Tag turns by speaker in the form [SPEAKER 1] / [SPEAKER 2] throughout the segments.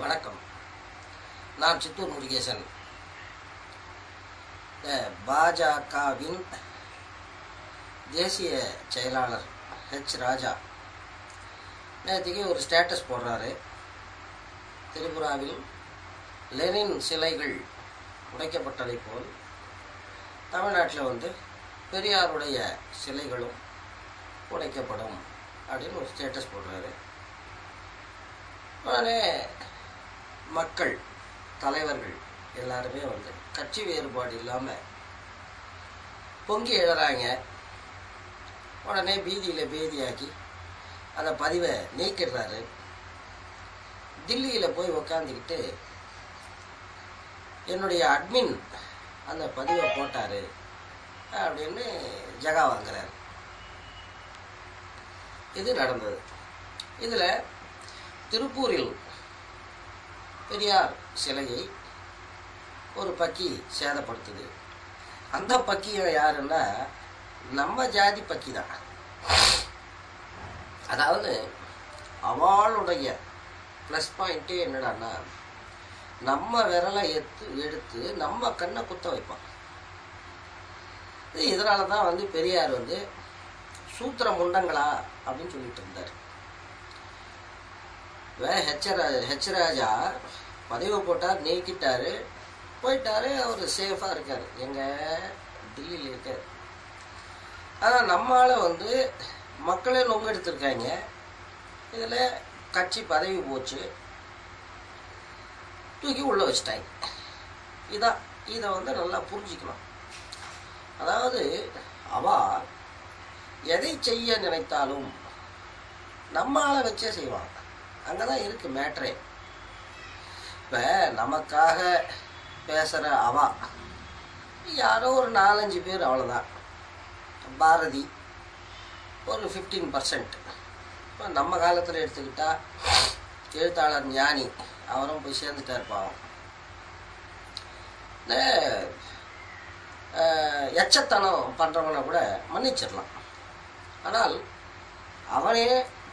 [SPEAKER 1] வணக்கம். நான் சித்தூர் முருகேசன். பாஜகவின் தேசிய செயலாளர் ஹெச் ராஜா நேற்றுக்கு ஒரு ஸ்டேட்டஸ் போடுறாரு. திரிபுராவில் லெனின் சிலைகள் உடைக்கப்பட்டதை போல் தமிழ்நாட்டில் வந்து பெரியாருடைய சிலைகளும் உடைக்கப்படும் அப்படின்னு ஒரு ஸ்டேட்டஸ் போடுறாரு. உடனே மக்கள் தலைவர்கள் எல்லாருமே வந்து கட்சி வேறுபாடு இல்லாமல் பொங்கி எழுறாங்க உடனே பீதியில் பேதியாக்கி அந்த பதிவை நீக்கிடுறாரு. தில்லியில் போய் உக்காந்துக்கிட்டு என்னுடைய அட்மின் அந்த பதிவை போட்டார் அப்படின்னு ஜகா வாங்குறாரு. இது நடந்தது. இதில் திருப்பூரில் பெரியார் சிலையை ஒரு பக்கி சேதப்படுத்துது. அந்த பக்கியம் யாருன்னா நம்ம ஜாதி பக்கி தான். அதாவது அவளுடைய ப்ளஸ் பாயிண்ட்டே என்னடான்னா நம்ம விரலை எடுத்து எடுத்து நம்ம கண்ணை குத்த வைப்பான். இது இதனால தான் வந்து பெரியார் வந்து சூத்திர முண்டங்களா அப்படின்னு சொல்லிட்டு இருந்தார். ஹெச்ராஜா ஹெச்ராஜா பதவி போட்டார் நீக்கிட்டாரு. போயிட்டாரு அவர் சேஃபாக இருக்கார். எங்கள் டெல்லியில் இருக்கார். ஆனால் நம்மளால் வந்து மக்களே நொங்கு எடுத்திருக்காங்க. இதில் கட்சி பதவி போச்சு. தூக்கி உள்ளே வச்சிட்டாங்க. இதான். இதை வந்து நல்லா புரிஞ்சுக்கணும். அதாவது அவ எதை செய்ய நினைத்தாலும் நம்மளால் வச்சே செய்வாங்க. அங்கே தான் இருக்கு மேட்ரே இப்போ நமக்காக பேசுகிற அவா யாரோ ஒரு நாலஞ்சு பேர் அவ்வளோதான் பாரதி ஒரு ஃபிஃப்டீன் பர்சன்ட் இப்போ நம்ம காலத்தில் எடுத்துக்கிட்டா எழுத்தாளர் ஞானி அவரும் போய் சேர்ந்துட்டார் பாவம். இந்த எச்சத்தனம் பண்ணுறவனை கூட மன்னிச்சிடலாம். ஆனால் அவனே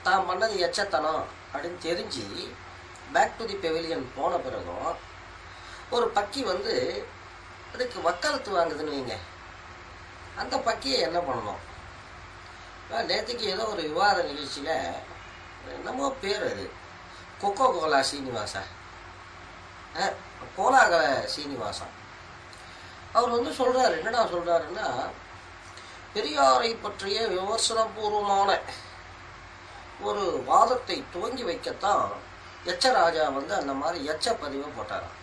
[SPEAKER 1] தான் பண்ணது எச்சத்தனம். அப்படின்னு தெரிஞ்சு பேக் டு தி பெவிலியன் போன பிறகும் ஒரு பக்கி வந்து அதுக்கு வக்காலத்து வாங்குதுன்னு வைங்க. அந்த பக்கியை என்ன பண்ணணும்? நேற்றுக்கு ஏதோ ஒரு விவாத நிகழ்ச்சியில் என்னமோ பேர் அது. கொக்கோ கோலா சீனிவாசா கோலாகல சீனிவாசா? அவர் வந்து சொல்கிறார் என்னடா சொல்கிறாருன்னா பெரியாரை பற்றிய விமர்சனபூர்வமான ஒரு வாதத்தை துவங்கி வைக்கத்தான் எச்சராஜா வந்து அந்த மாதிரி எச்ச பதிவை போட்டாராம்.